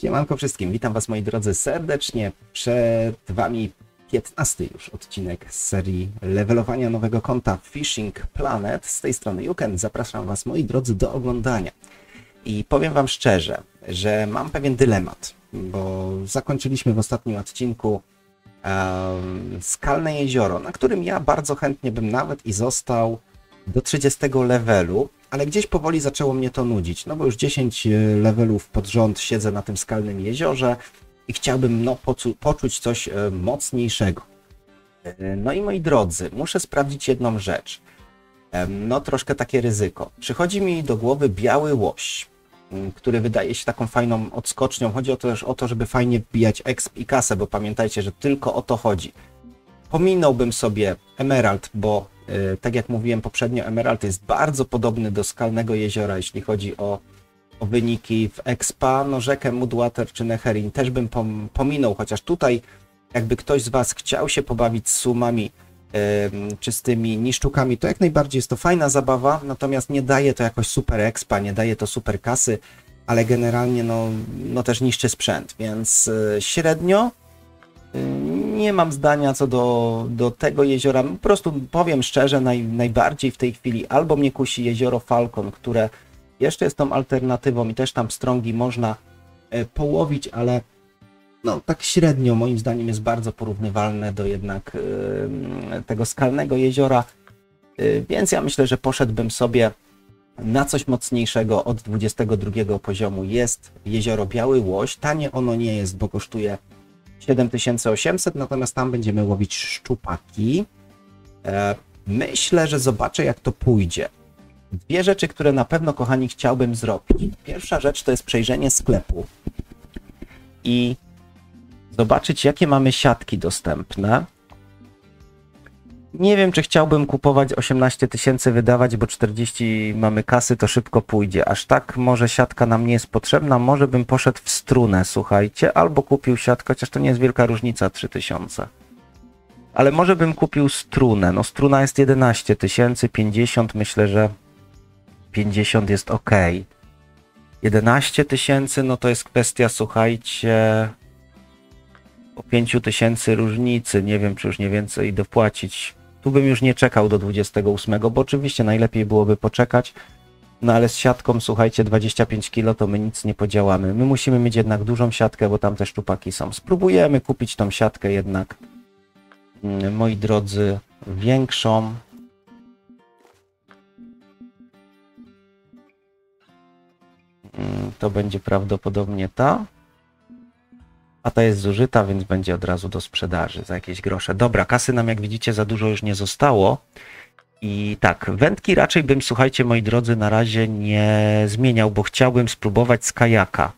Siemanko wszystkim, witam was moi drodzy serdecznie. Przed wami 15 już odcinek z serii levelowania nowego konta Fishing Planet. Z tej strony Juken, zapraszam was moi drodzy do oglądania. I powiem wam szczerze, że mam pewien dylemat, bo zakończyliśmy w ostatnim odcinku um, Skalne Jezioro, na którym ja bardzo chętnie bym nawet i został do 30 levelu, ale gdzieś powoli zaczęło mnie to nudzić, no bo już 10 e, levelów pod rząd siedzę na tym skalnym jeziorze i chciałbym no, poczuć coś e, mocniejszego. E, no i moi drodzy, muszę sprawdzić jedną rzecz. No troszkę takie ryzyko. Przychodzi mi do głowy biały łoś, który wydaje się taką fajną odskocznią. Chodzi o to też o to, żeby fajnie wbijać exp i kasę, bo pamiętajcie, że tylko o to chodzi. Pominąłbym sobie Emerald, bo tak jak mówiłem poprzednio, Emerald jest bardzo podobny do Skalnego Jeziora, jeśli chodzi o, o wyniki w Expa. No rzekę Mudwater czy Neherin też bym pom pominął, chociaż tutaj jakby ktoś z Was chciał się pobawić z sumami czy z tymi niszczukami, to jak najbardziej jest to fajna zabawa, natomiast nie daje to jakoś super expa, nie daje to super kasy, ale generalnie no, no też niszczy sprzęt, więc e, średnio nie mam zdania co do, do tego jeziora. Po prostu powiem szczerze, naj, najbardziej w tej chwili albo mnie kusi jezioro Falcon, które jeszcze jest tą alternatywą i też tam strągi można e, połowić, ale no tak średnio moim zdaniem jest bardzo porównywalne do jednak e, tego skalnego jeziora. E, więc ja myślę, że poszedłbym sobie na coś mocniejszego od 22 poziomu. Jest jezioro Biały Łoś. Tanie ono nie jest, bo kosztuje 7800, natomiast tam będziemy łowić szczupaki. E, myślę, że zobaczę, jak to pójdzie. Dwie rzeczy, które na pewno, kochani, chciałbym zrobić. Pierwsza rzecz to jest przejrzenie sklepu i zobaczyć, jakie mamy siatki dostępne. Nie wiem, czy chciałbym kupować 18 tysięcy wydawać, bo 40 mamy kasy, to szybko pójdzie. Aż tak może siatka nam nie jest potrzebna, może bym poszedł w strunę, słuchajcie, albo kupił siatkę, chociaż to nie jest wielka różnica, 3000. Ale może bym kupił strunę. No struna jest 11 tysięcy, 50 myślę, że 50 jest ok. 11 tysięcy, no to jest kwestia, słuchajcie, o 5 tysięcy różnicy. Nie wiem, czy już nie więcej dopłacić. Tu bym już nie czekał do 28, bo oczywiście najlepiej byłoby poczekać. No ale z siatką, słuchajcie, 25 kg to my nic nie podziałamy. My musimy mieć jednak dużą siatkę, bo tam te szczupaki są. Spróbujemy kupić tą siatkę jednak, mm, moi drodzy, większą. Mm, to będzie prawdopodobnie ta a ta jest zużyta, więc będzie od razu do sprzedaży za jakieś grosze. Dobra, kasy nam jak widzicie za dużo już nie zostało. I tak, wędki raczej bym, słuchajcie moi drodzy, na razie nie zmieniał, bo chciałbym spróbować z kajaka.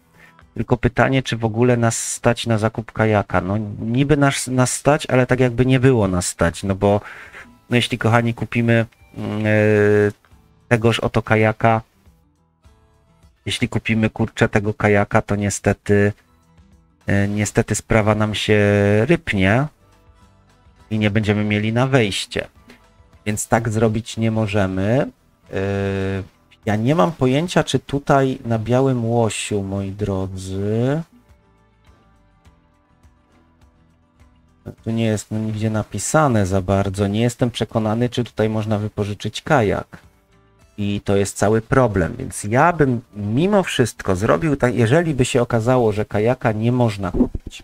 Tylko pytanie, czy w ogóle nas stać na zakup kajaka. No niby nas, nas stać, ale tak jakby nie było nas stać, no bo no jeśli kochani kupimy yy, tegoż oto kajaka, jeśli kupimy kurczę tego kajaka, to niestety niestety sprawa nam się rypnie i nie będziemy mieli na wejście. Więc tak zrobić nie możemy. E, ja nie mam pojęcia, czy tutaj na białym łosiu, moi drodzy. Tu nie jest nigdzie napisane za bardzo. Nie jestem przekonany, czy tutaj można wypożyczyć kajak. I to jest cały problem. Więc ja bym mimo wszystko zrobił tak, jeżeli by się okazało, że kajaka nie można kupić,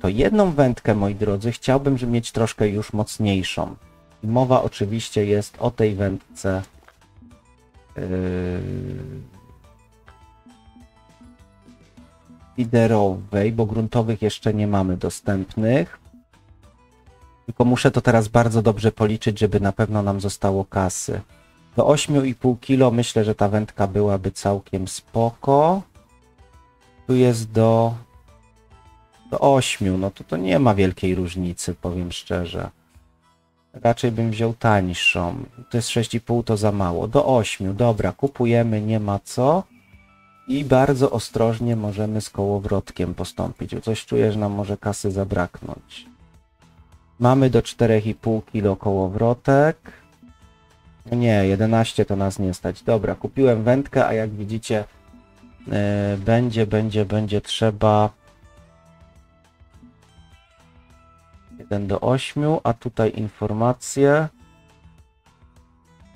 to jedną wędkę, moi drodzy, chciałbym żeby mieć troszkę już mocniejszą. Mowa oczywiście jest o tej wędce. Yy, liderowej, bo gruntowych jeszcze nie mamy dostępnych. Tylko muszę to teraz bardzo dobrze policzyć, żeby na pewno nam zostało kasy. Do 8,5 kg myślę, że ta wędka byłaby całkiem spoko. Tu jest do, do 8, no to to nie ma wielkiej różnicy, powiem szczerze. Raczej bym wziął tańszą. To jest 6,5 to za mało. Do 8, dobra, kupujemy, nie ma co. I bardzo ostrożnie możemy z kołowrotkiem postąpić. Coś czuję, że nam może kasy zabraknąć. Mamy do 4,5 kg kołowrotek. Nie, 11 to nas nie stać. Dobra, kupiłem wędkę, a jak widzicie e, będzie, będzie, będzie trzeba 1 do 8, a tutaj informacje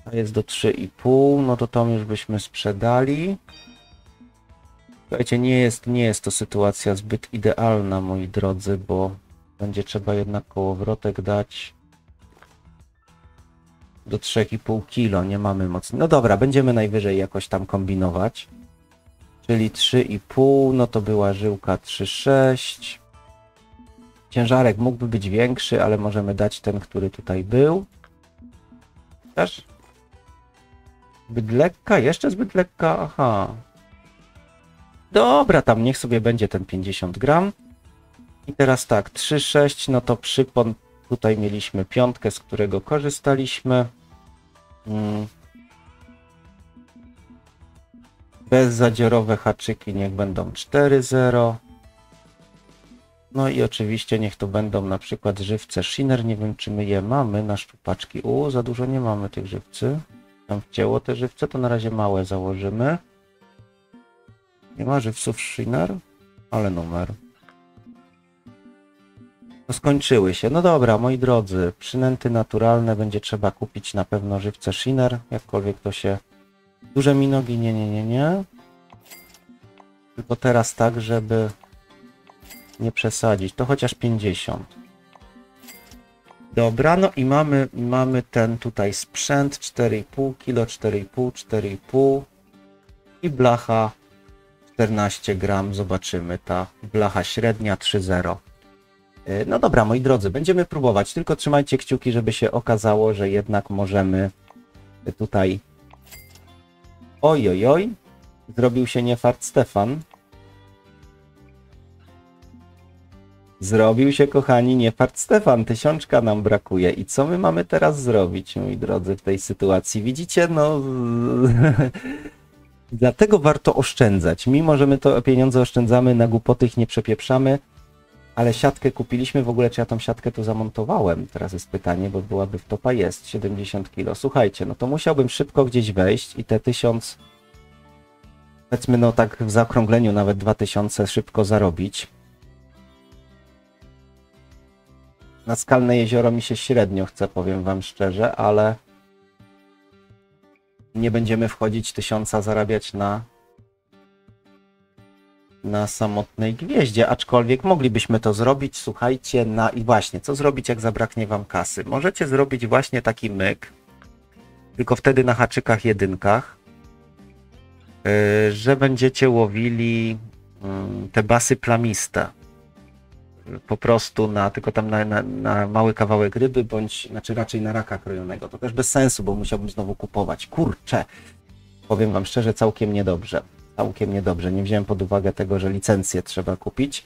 a jest do 3,5, no to tam już byśmy sprzedali. Słuchajcie, nie jest, nie jest to sytuacja zbyt idealna, moi drodzy, bo będzie trzeba jednak kołowrotek dać do 3,5 kg. Nie mamy mocy. No dobra, będziemy najwyżej jakoś tam kombinować. Czyli 3,5, no to była żyłka 3,6. Ciężarek mógłby być większy, ale możemy dać ten, który tutaj był. Też? Zbyt lekka? Jeszcze zbyt lekka? Aha. Dobra, tam niech sobie będzie ten 50 gram. I teraz tak, 3,6, no to przypon tutaj mieliśmy piątkę, z którego korzystaliśmy. Mm. Bezzadziorowe haczyki niech będą 4,0. No i oczywiście niech to będą na przykład żywce Shiner. Nie wiem, czy my je mamy na szczupaczki. U, za dużo nie mamy tych żywcy. Tam wcięło te żywce, to na razie małe założymy. Nie ma żywców Shiner, ale numer. Skończyły się. No dobra, moi drodzy, przynęty naturalne będzie trzeba kupić na pewno żywce Shiner, jakkolwiek to się... Duże minogi, nie, nie, nie, nie. Tylko teraz tak, żeby nie przesadzić. To chociaż 50. Dobra, no i mamy, mamy ten tutaj sprzęt 4,5 kg, 4,5, 4,5 i blacha 14 gram. Zobaczymy, ta blacha średnia 3,0. Y, no dobra, moi drodzy, będziemy próbować, tylko trzymajcie kciuki, żeby się okazało, że jednak możemy tutaj... Oj, oj, oj, zrobił się niefart Stefan. Zrobił się, kochani, niefart Stefan. Tysiączka nam brakuje. I co my mamy teraz zrobić, moi drodzy, w tej sytuacji? Widzicie, no... Dlatego warto oszczędzać. Mimo, że my to pieniądze oszczędzamy, na głupoty ich nie przepieprzamy, ale siatkę kupiliśmy. W ogóle, czy ja tą siatkę tu zamontowałem? Teraz jest pytanie, bo byłaby w topa jest 70 kg. Słuchajcie, no to musiałbym szybko gdzieś wejść i te 1000, powiedzmy, no tak w zaokrągleniu nawet 2000 szybko zarobić. Na skalne jezioro mi się średnio chce, powiem wam szczerze, ale nie będziemy wchodzić tysiąca zarabiać na na samotnej gwieździe, aczkolwiek moglibyśmy to zrobić, słuchajcie, na i właśnie, co zrobić, jak zabraknie wam kasy? Możecie zrobić właśnie taki myk, tylko wtedy na haczykach jedynkach, yy, że będziecie łowili yy, te basy plamiste po prostu na, tylko tam na, na, na, mały kawałek ryby, bądź, znaczy raczej na raka krojonego. To też bez sensu, bo musiałbym znowu kupować. Kurczę, powiem wam szczerze, całkiem niedobrze. Całkiem niedobrze. Nie wziąłem pod uwagę tego, że licencję trzeba kupić.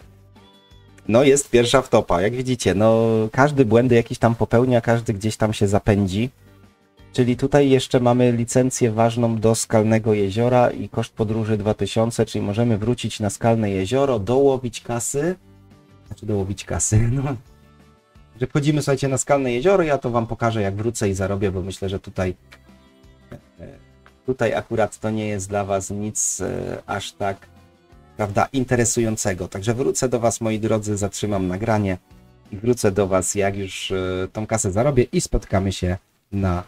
No jest pierwsza wtopa, jak widzicie, no każdy błędy jakiś tam popełnia, każdy gdzieś tam się zapędzi. Czyli tutaj jeszcze mamy licencję ważną do Skalnego Jeziora i koszt podróży 2000, czyli możemy wrócić na Skalne Jezioro, dołowić kasy, znaczy dołowić kasy, no. Że wchodzimy, słuchajcie, na Skalne Jezioro, ja to wam pokażę, jak wrócę i zarobię, bo myślę, że tutaj e, tutaj akurat to nie jest dla was nic e, aż tak, prawda, interesującego. Także wrócę do was, moi drodzy, zatrzymam nagranie i wrócę do was, jak już e, tą kasę zarobię i spotkamy się na,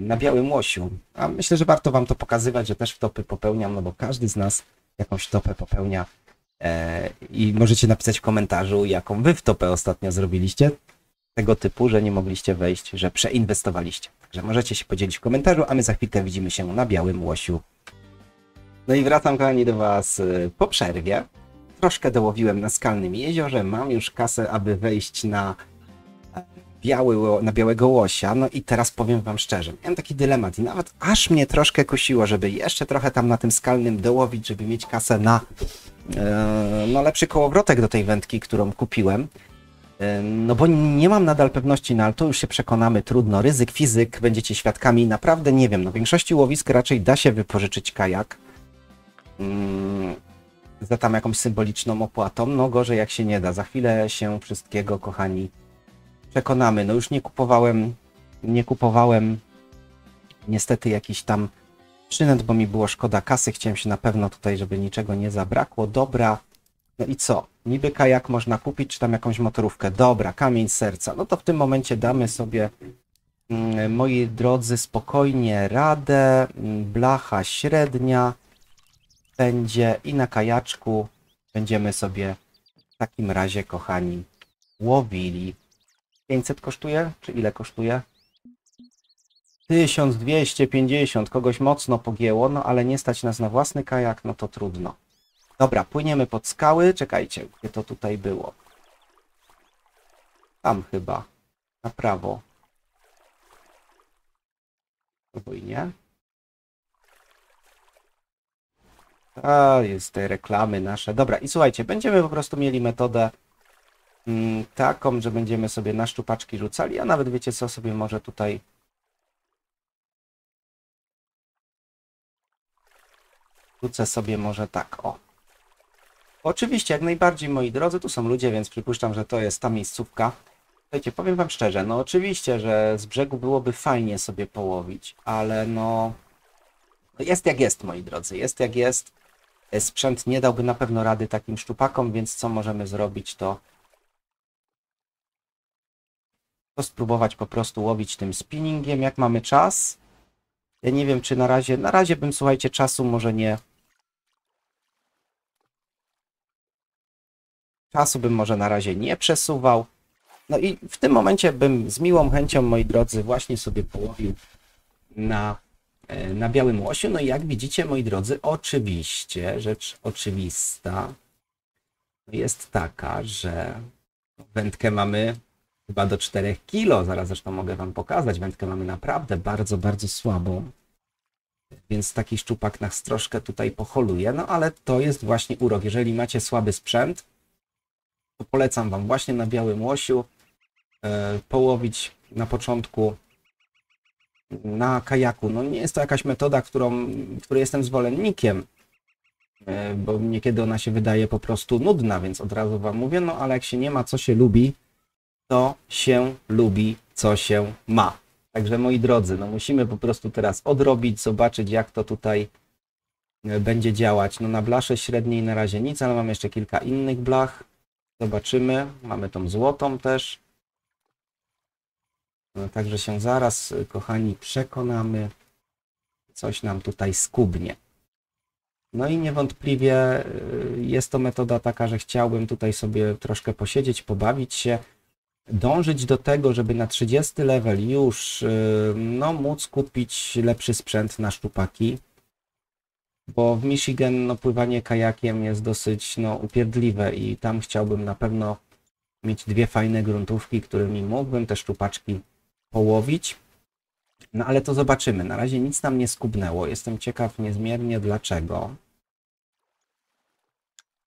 na Białym Łosiu. A myślę, że warto wam to pokazywać, że też topy popełniam, no bo każdy z nas jakąś topę popełnia E, I możecie napisać w komentarzu, jaką wy w topę ostatnio zrobiliście. Tego typu, że nie mogliście wejść, że przeinwestowaliście. Także możecie się podzielić w komentarzu, a my za chwilkę widzimy się na Białym Łosiu. No i wracam, kochani, do Was e, po przerwie. Troszkę dołowiłem na Skalnym Jeziorze. Mam już kasę, aby wejść na, e, biały, na Białego Łosia. No i teraz powiem Wam szczerze, miałem taki dylemat i nawet aż mnie troszkę kusiło, żeby jeszcze trochę tam na tym Skalnym dołowić, żeby mieć kasę na E, no, lepszy kołowrotek do tej wędki, którą kupiłem. No bo nie mam nadal pewności, no ale to już się przekonamy, trudno. Ryzyk, fizyk, będziecie świadkami. Naprawdę nie wiem. No, w większości łowisk raczej da się wypożyczyć kajak. Hmm, za tam jakąś symboliczną opłatą. No gorzej jak się nie da. Za chwilę się wszystkiego, kochani, przekonamy. No już nie kupowałem, nie kupowałem niestety jakichś tam Przynet, bo mi było szkoda kasy, chciałem się na pewno tutaj, żeby niczego nie zabrakło. Dobra. No i co? Niby kajak można kupić, czy tam jakąś motorówkę. Dobra, kamień serca. No to w tym momencie damy sobie, mm, moi drodzy, spokojnie radę. Mm, Blacha średnia będzie i na kajaczku będziemy sobie w takim razie, kochani, łowili. 500 kosztuje? Czy ile kosztuje? 1250, kogoś mocno pogięło, no ale nie stać nas na własny kajak, no to trudno. Dobra, płyniemy pod skały. Czekajcie, gdzie to tutaj było? Tam chyba. Na prawo. Podwójnie. A, jest te reklamy nasze. Dobra, i słuchajcie, będziemy po prostu mieli metodę mm, taką, że będziemy sobie na szczupaczki rzucali, a nawet wiecie co, sobie może tutaj rzucę sobie może tak, o. Oczywiście, jak najbardziej, moi drodzy, tu są ludzie, więc przypuszczam, że to jest ta miejscówka. Słuchajcie, powiem wam szczerze, no oczywiście, że z brzegu byłoby fajnie sobie połowić, ale no... no jest jak jest, moi drodzy, jest jak jest. Sprzęt nie dałby na pewno rady takim szczupakom, więc co możemy zrobić, to... To spróbować po prostu łowić tym spinningiem, jak mamy czas. Ja nie wiem, czy na razie... Na razie bym, słuchajcie, czasu może nie... Czasu bym może na razie nie przesuwał. No i w tym momencie bym z miłą chęcią, moi drodzy, właśnie sobie połowił na, e, na białym łosiu. No i jak widzicie, moi drodzy, oczywiście, rzecz oczywista jest taka, że wędkę mamy chyba do 4 kilo. Zaraz zresztą mogę wam pokazać. Wędkę mamy naprawdę bardzo, bardzo słabą. Więc taki szczupak nas troszkę tutaj poholuje. No ale to jest właśnie urok. Jeżeli macie słaby sprzęt, to polecam Wam właśnie na białym łosiu e, połowić na początku na kajaku. No nie jest to jakaś metoda, którą, której jestem zwolennikiem, e, bo niekiedy ona się wydaje po prostu nudna, więc od razu Wam mówię, no ale jak się nie ma, co się lubi, to się lubi, co się ma. Także moi drodzy, no musimy po prostu teraz odrobić, zobaczyć jak to tutaj e, będzie działać. No na blasze średniej na razie nic, ale mam jeszcze kilka innych blach. Zobaczymy. Mamy tą złotą też. No, także się zaraz, kochani, przekonamy. Coś nam tutaj skubnie. No i niewątpliwie y, jest to metoda taka, że chciałbym tutaj sobie troszkę posiedzieć, pobawić się, dążyć do tego, żeby na 30 level już y, no, móc kupić lepszy sprzęt na szczupaki bo w Michigan no, pływanie kajakiem jest dosyć no, upierdliwe i tam chciałbym na pewno mieć dwie fajne gruntówki, którymi mógłbym te szczupaczki połowić. No ale to zobaczymy. Na razie nic nam nie skubnęło. Jestem ciekaw niezmiernie dlaczego.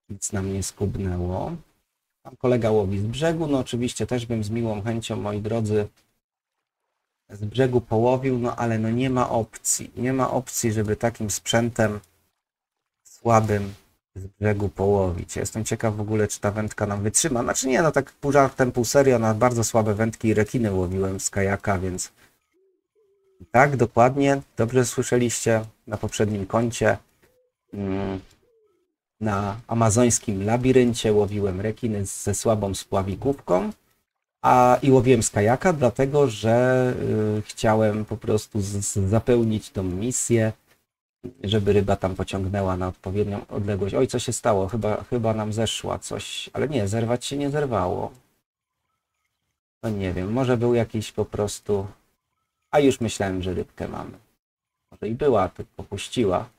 Nic nam nie skubnęło. Tam kolega łowi z brzegu. No oczywiście też bym z miłą chęcią, moi drodzy, z brzegu połowił, no ale no nie ma opcji. Nie ma opcji, żeby takim sprzętem słabym z brzegu połowić. Jestem ciekaw w ogóle, czy ta wędka nam wytrzyma. Znaczy nie, no tak pół żartem, pół serio, na bardzo słabe wędki i rekiny łowiłem z kajaka, więc tak, dokładnie, dobrze słyszeliście na poprzednim koncie. Mm, na amazońskim labiryncie łowiłem rekiny ze słabą spławikówką, a i łowiłem z kajaka, dlatego że y, chciałem po prostu z, z zapełnić tą misję żeby ryba tam pociągnęła na odpowiednią odległość. Oj, co się stało? Chyba, chyba nam zeszła coś, ale nie, zerwać się nie zerwało. No nie wiem, może był jakiś po prostu... A już myślałem, że rybkę mamy. Może i była, tylko popuściła.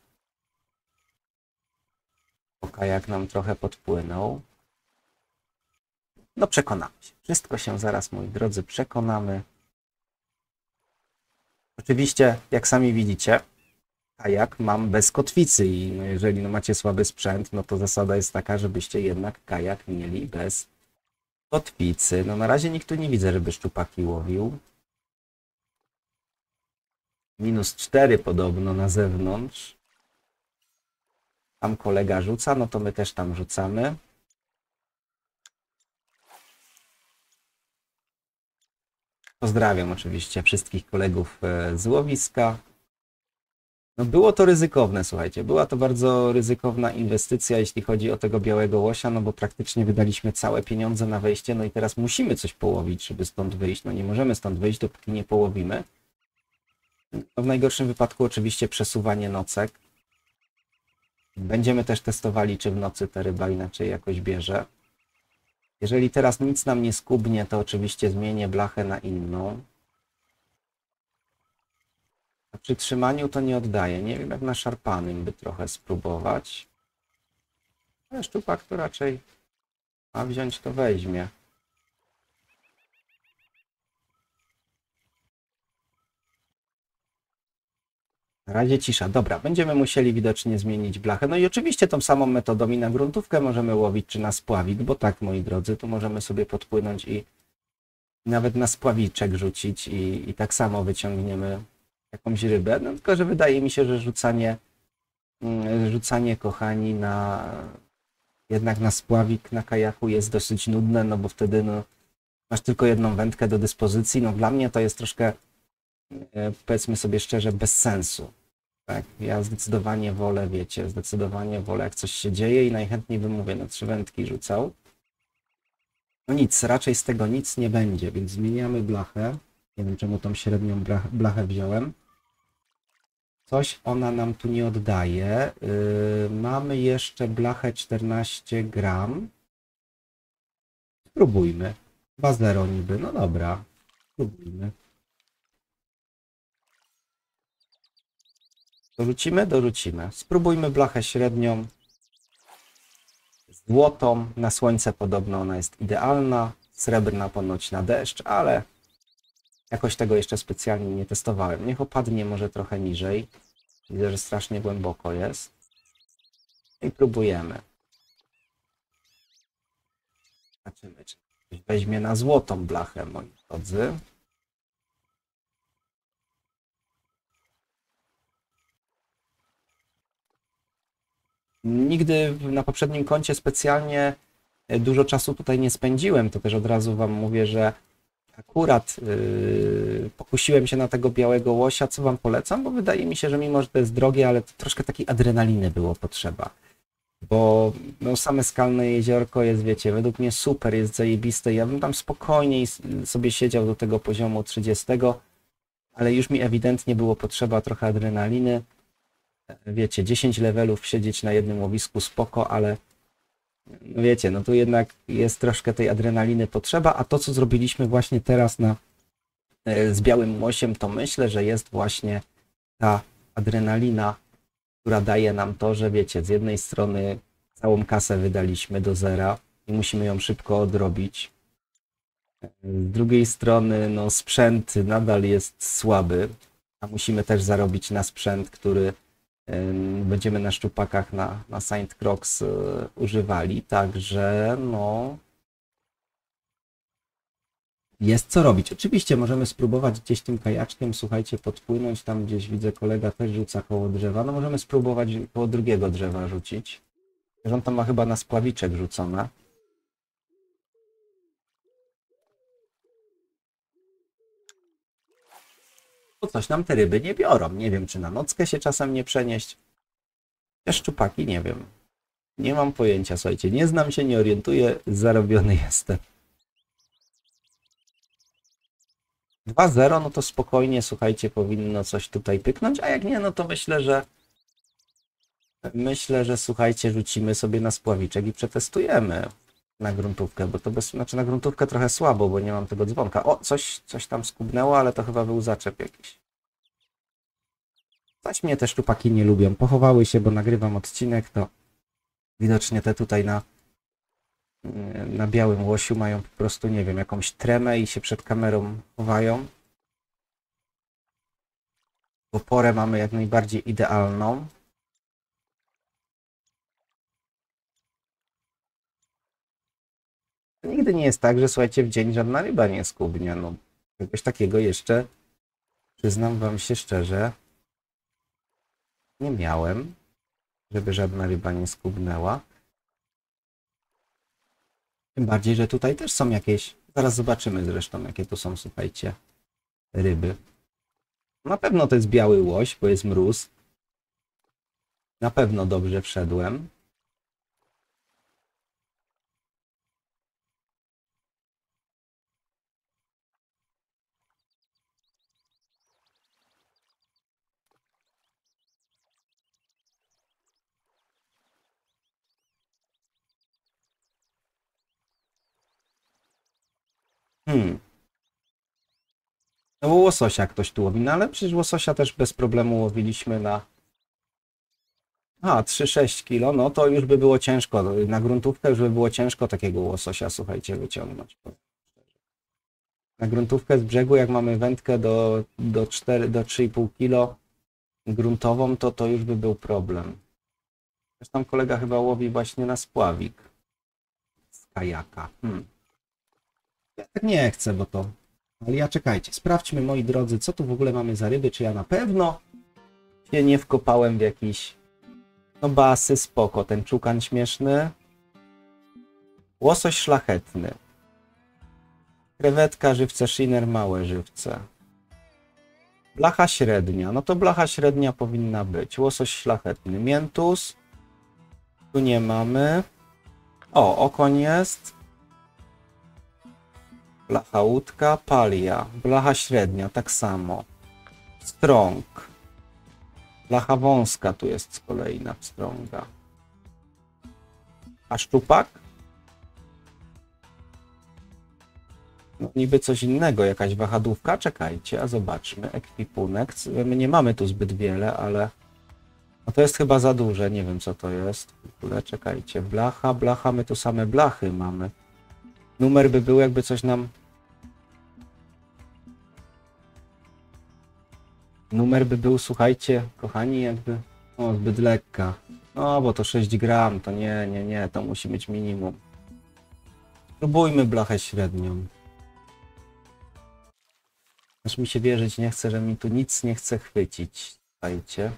Kajak nam trochę podpłynął. No przekonamy się. Wszystko się zaraz, moi drodzy, przekonamy. Oczywiście, jak sami widzicie, kajak mam bez kotwicy i no jeżeli no macie słaby sprzęt, no to zasada jest taka, żebyście jednak kajak mieli bez kotwicy. No na razie nikt tu nie widzę, żeby szczupaki łowił. Minus 4 podobno na zewnątrz. Tam kolega rzuca, no to my też tam rzucamy. Pozdrawiam oczywiście wszystkich kolegów e, z łowiska. No było to ryzykowne, słuchajcie. Była to bardzo ryzykowna inwestycja, jeśli chodzi o tego białego łosia, no bo praktycznie wydaliśmy całe pieniądze na wejście, no i teraz musimy coś połowić, żeby stąd wyjść. No nie możemy stąd wyjść, dopóki nie połowimy. No w najgorszym wypadku oczywiście przesuwanie nocek. Będziemy też testowali, czy w nocy ta ryba inaczej jakoś bierze. Jeżeli teraz nic nam nie skubnie, to oczywiście zmienię blachę na inną. Przy trzymaniu to nie oddaję. Nie wiem, jak na szarpanym by trochę spróbować. Ale szczupak to raczej ma wziąć, to weźmie. Na razie cisza. Dobra, będziemy musieli widocznie zmienić blachę. No i oczywiście tą samą metodą i na gruntówkę możemy łowić, czy na spławik, bo tak, moi drodzy, tu możemy sobie podpłynąć i nawet na spławiczek rzucić i, i tak samo wyciągniemy jakąś rybę. No tylko, że wydaje mi się, że rzucanie, mm, rzucanie kochani na jednak na spławik na kajaku jest dosyć nudne, no bo wtedy no, masz tylko jedną wędkę do dyspozycji. No dla mnie to jest troszkę e, powiedzmy sobie szczerze bez sensu. Tak, ja zdecydowanie wolę, wiecie, zdecydowanie wolę, jak coś się dzieje i najchętniej bym mówię, no trzy wędki rzucał. No nic, raczej z tego nic nie będzie, więc zmieniamy blachę. Nie wiem, czemu tą średnią blach- blachę wziąłem. Coś ona nam tu nie oddaje. Yy, mamy jeszcze blachę 14 gram. Spróbujmy. 2-0 niby, no dobra. Spróbujmy. Dorzucimy? Dorzucimy. Spróbujmy blachę średnią. Złotą. Na słońce podobno ona jest idealna. Srebrna ponoć na deszcz, ale jakoś tego jeszcze specjalnie nie testowałem. Niech opadnie może trochę niżej. Widzę, że strasznie głęboko jest. I próbujemy. Zobaczymy, czy ktoś weźmie na złotą blachę, moi drodzy. Nigdy na poprzednim koncie specjalnie e, dużo czasu tutaj nie spędziłem. To też od razu Wam mówię, że akurat yy, pokusiłem się na tego białego łosia, co Wam polecam, bo wydaje mi się, że mimo, że to jest drogie, ale to troszkę takiej adrenaliny było potrzeba. Bo no, same skalne jeziorko jest, wiecie, według mnie super, jest zajebiste. Ja bym tam spokojniej sobie siedział do tego poziomu 30, ale już mi ewidentnie było potrzeba trochę adrenaliny. Wiecie, 10 levelów siedzieć na jednym łowisku spoko, ale no wiecie, no tu jednak jest troszkę tej adrenaliny potrzeba, a to, co zrobiliśmy właśnie teraz na, e, z białym łosiem, to myślę, że jest właśnie ta adrenalina, która daje nam to, że wiecie, z jednej strony całą kasę wydaliśmy do zera i musimy ją szybko odrobić. Z drugiej strony, no, sprzęt nadal jest słaby, a musimy też zarobić na sprzęt, który będziemy na szczupakach na, na Saint Crocs y, używali, także no jest co robić. Oczywiście możemy spróbować gdzieś tym kajaczkiem, słuchajcie, podpłynąć, tam gdzieś widzę kolega też rzuca koło drzewa, no możemy spróbować koło drugiego drzewa rzucić. On tam ma chyba na spławiczek rzucone. Coś nam te ryby nie biorą. Nie wiem, czy na nockę się czasem nie przenieść. Te szczupaki, nie wiem. Nie mam pojęcia, słuchajcie. Nie znam się, nie orientuję. Zarobiony jestem. 2-0, no to spokojnie, słuchajcie, powinno coś tutaj pyknąć, a jak nie, no to myślę, że myślę, że słuchajcie, rzucimy sobie na spławiczek i przetestujemy na gruntówkę, bo to bez, znaczy na gruntówkę trochę słabo, bo nie mam tego dzwonka. O, coś, coś tam skubnęło, ale to chyba był zaczep jakiś. Coś mnie te szczupaki nie lubią. Pochowały się, bo nagrywam odcinek, to widocznie te tutaj na, na białym łosiu mają po prostu, nie wiem, jakąś tremę i się przed kamerą chowają. Bo porę mamy jak najbardziej idealną. Nigdy nie jest tak, że słuchajcie, w dzień żadna ryba nie skubnie. No, czegoś takiego jeszcze, przyznam wam się szczerze, nie miałem, żeby żadna ryba nie skubnęła. Tym bardziej, że tutaj też są jakieś. Zaraz zobaczymy zresztą, jakie tu są, słuchajcie, ryby. Na pewno to jest biały łoś, bo jest mróz. Na pewno dobrze wszedłem. Hmm. No bo łososia ktoś tu łowi, no ale przecież łososia też bez problemu łowiliśmy na... A, 3-6 kilo, no to już by było ciężko, na gruntówkę już by było ciężko takiego łososia, słuchajcie, wyciągnąć. Na gruntówkę z brzegu, jak mamy wędkę do, do, 4, do 3,5 kilo gruntową, to to już by był problem. Zresztą kolega chyba łowi właśnie na spławik z kajaka. Hmm. Tak nie chcę, bo to. Ale ja czekajcie, sprawdźmy moi drodzy, co tu w ogóle mamy za ryby, czy ja na pewno się nie wkopałem w jakiś. No basy, spoko, ten czukan śmieszny. Łosoś szlachetny. Krewetka, żywce, shiner, małe żywce. Blacha średnia, no to blacha średnia powinna być. Łosoś szlachetny. Miętus. Tu nie mamy. O, okoń jest. Blacha łódka, palia. Blacha średnia, tak samo. Strąg. Blacha wąska tu jest z kolei na pstrąga. A szczupak? No niby coś innego, jakaś wahadłówka. Czekajcie, a zobaczmy. Ekwipunek. My nie mamy tu zbyt wiele, ale... No to jest chyba za duże, nie wiem co to jest. W ogóle czekajcie. Blacha, blacha, my tu same blachy mamy. Numer by był, jakby coś nam. Numer by był, słuchajcie, kochani, jakby. O, zbyt lekka. No, bo to 6 gram, to nie, nie, nie, to musi być minimum. Spróbujmy blachę średnią. Aż mi się wierzyć nie chce, że mi tu nic nie chce chwycić. Słuchajcie.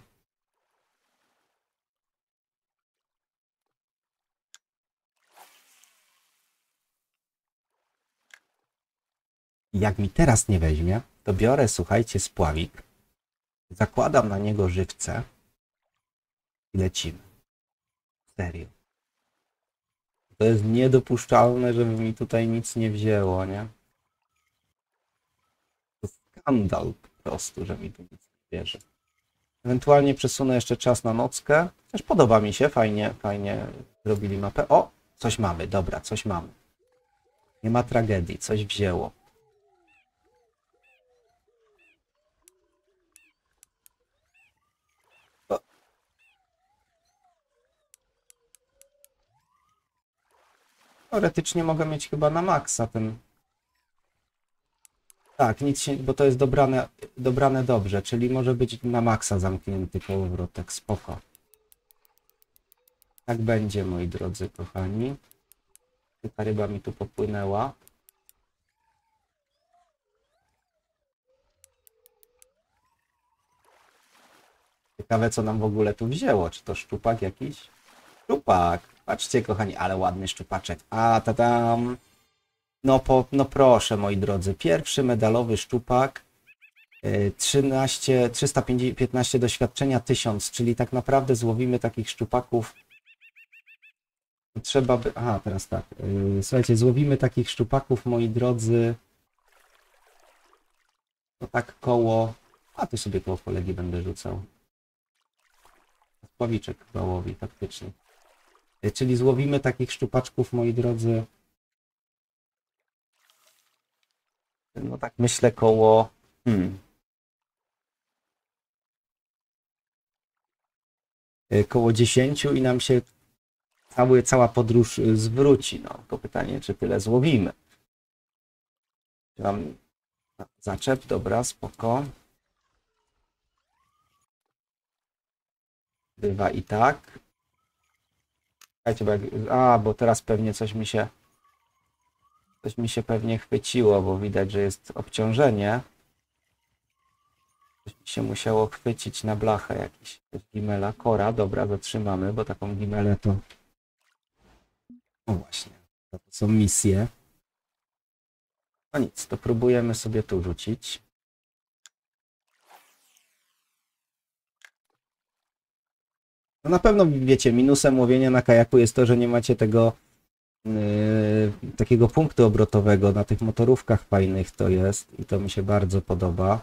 Jak mi teraz nie weźmie, to biorę, słuchajcie, spławik, zakładam na niego żywce i lecimy. Serio. To jest niedopuszczalne, żeby mi tutaj nic nie wzięło, nie? To skandal po prostu, że mi tu nic nie bierze. Ewentualnie przesunę jeszcze czas na nockę. Też podoba mi się, fajnie, fajnie zrobili mapę. O, coś mamy, dobra, coś mamy. Nie ma tragedii, coś wzięło. Teoretycznie mogę mieć chyba na maksa ten. Tak, nic się, bo to jest dobrane, dobrane dobrze, czyli może być na maksa zamknięty kołowrotek, spoko. Tak będzie, moi drodzy kochani. Ta ryba mi tu popłynęła. Ciekawe, co nam w ogóle tu wzięło. Czy to szczupak jakiś? Szczupak. Patrzcie, kochani, ale ładny szczupaczek. A, ta tam. No, po, no proszę, moi drodzy. Pierwszy medalowy szczupak. y, 13, 315 doświadczenia 1000, czyli tak naprawdę złowimy takich szczupaków. Trzeba by. Aha, teraz tak. y, Słuchajcie, złowimy takich szczupaków, moi drodzy. No tak koło. A tu sobie koło kolegi będę rzucał. Spławiczek chyba faktycznie. Y, Czyli złowimy takich szczupaczków, moi drodzy. No tak myślę koło. Hmm. Y, Koło 10 i nam się cały, cała podróż y, zwróci. No, to pytanie, czy tyle złowimy. Mam zaczep, dobra, spoko. Bywa i tak. Słuchajcie, bo jak, a, bo teraz pewnie coś mi się coś mi się pewnie chwyciło, bo widać, że jest obciążenie. Coś mi się musiało chwycić na blachę jakiś gimela. Kora, dobra, zatrzymamy, bo taką gimelę to... No właśnie, to są misje. No nic, to próbujemy sobie tu rzucić. No na pewno wiecie, minusem łowienia na kajaku jest to, że nie macie tego yy, takiego punktu obrotowego na tych motorówkach fajnych to jest i to mi się bardzo podoba.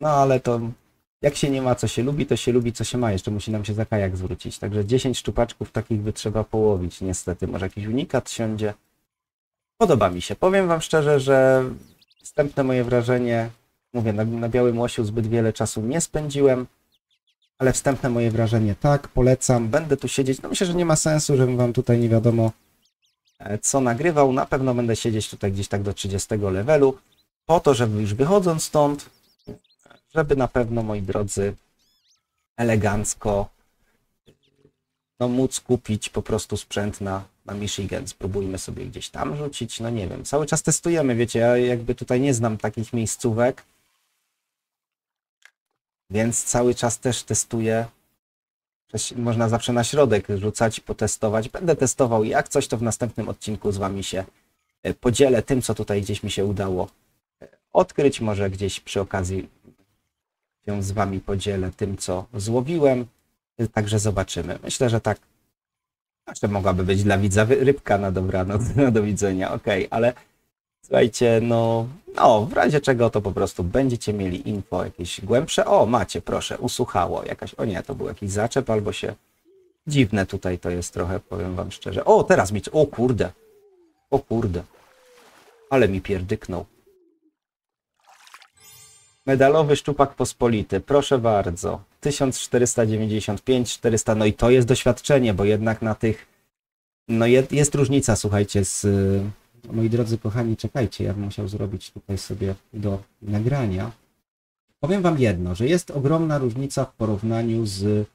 No ale to jak się nie ma, co się lubi, to się lubi, co się ma. Jeszcze musi nam się za kajak zwrócić. Także 10 szczupaczków takich by trzeba połowić, niestety. Może jakiś unikat siądzie. Podoba mi się. Powiem wam szczerze, że wstępne moje wrażenie, mówię, na, na Białym Łosiu zbyt wiele czasu nie spędziłem, ale wstępne moje wrażenie tak, polecam. Będę tu siedzieć. No myślę, że nie ma sensu, żebym wam tutaj nie wiadomo e, co nagrywał. Na pewno będę siedzieć tutaj gdzieś tak do 30 levelu, po to, żeby już wychodząc stąd, żeby na pewno, moi drodzy, elegancko no, móc kupić po prostu sprzęt na, na Michigan. Spróbujmy sobie gdzieś tam rzucić, no nie wiem. Cały czas testujemy, wiecie, ja jakby tutaj nie znam takich miejscówek, więc cały czas też testuję. Można zawsze na środek rzucać, potestować. Będę testował i jak coś, to w następnym odcinku z wami się e, podzielę tym, co tutaj gdzieś mi się udało e, odkryć. Może gdzieś przy okazji się z wami podzielę tym, co złowiłem. Także zobaczymy. Myślę, że tak. Jeszcze mogłaby być dla widza rybka na dobranoc, no do widzenia, ok, ale słuchajcie, no, no, w razie czego to po prostu będziecie mieli info jakieś głębsze. O, macie, proszę, usłuchało jakaś, o nie, to był jakiś zaczep albo się. Dziwne tutaj to jest trochę, powiem wam szczerze. O, teraz mi, o kurde, o kurde, ale mi pierdyknął. Medalowy szczupak pospolity, proszę bardzo. 1495, 400, no i to jest doświadczenie, bo jednak na tych, no jest, jest różnica, słuchajcie, z, moi drodzy kochani, czekajcie, ja bym musiał zrobić tutaj sobie do nagrania. Powiem wam jedno, że jest ogromna różnica w porównaniu z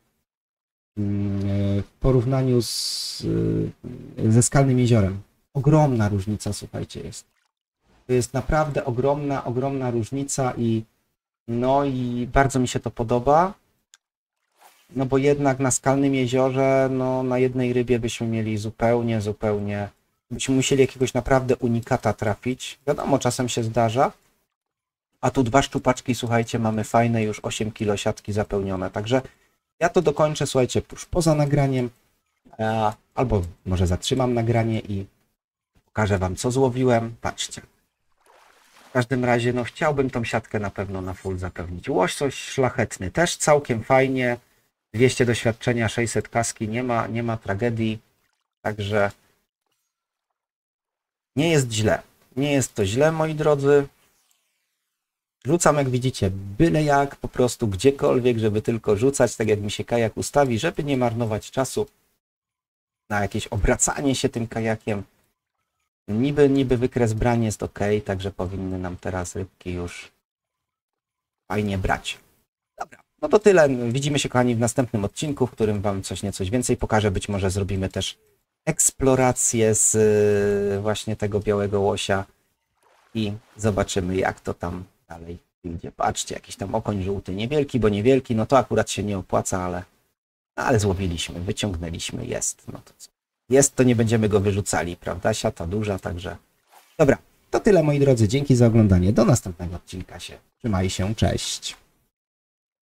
w porównaniu z, ze Skalnym Jeziorem. Ogromna różnica, słuchajcie, jest. To jest naprawdę ogromna, ogromna różnica i no i bardzo mi się to podoba. No bo jednak na skalnym jeziorze, no na jednej rybie byśmy mieli zupełnie, zupełnie, byśmy musieli jakiegoś naprawdę unikata trafić. Wiadomo, czasem się zdarza. A tu dwa szczupaczki, słuchajcie, mamy fajne już 8 kilo siatki zapełnione. Także ja to dokończę, słuchajcie, już poza nagraniem. E, albo może zatrzymam nagranie i pokażę wam, co złowiłem. Patrzcie. W każdym razie, no chciałbym tą siatkę na pewno na full zapewnić. Łosoś szlachetny, też całkiem fajnie. 200 doświadczenia, 600 kaski, nie ma, nie ma tragedii. Także nie jest źle. Nie jest to źle, moi drodzy. Rzucam, jak widzicie, byle jak, po prostu gdziekolwiek, żeby tylko rzucać, tak jak mi się kajak ustawi, żeby nie marnować czasu na jakieś obracanie się tym kajakiem. Niby, niby wykres brań jest ok, także powinny nam teraz rybki już fajnie brać. Dobra, no to tyle. Widzimy się, kochani, w następnym odcinku, w którym Wam coś niecoś więcej pokażę. Być może zrobimy też eksplorację z y, właśnie tego białego łosia i zobaczymy, jak to tam dalej idzie. Patrzcie, jakiś tam okoń żółty, niewielki, bo niewielki, no to akurat się nie opłaca, ale, ale złowiliśmy, wyciągnęliśmy, jest. No to jest, to nie będziemy go wyrzucali, prawda? Siata duża, także. Dobra, to tyle moi drodzy. Dzięki za oglądanie. Do następnego odcinka się. Trzymaj się, cześć.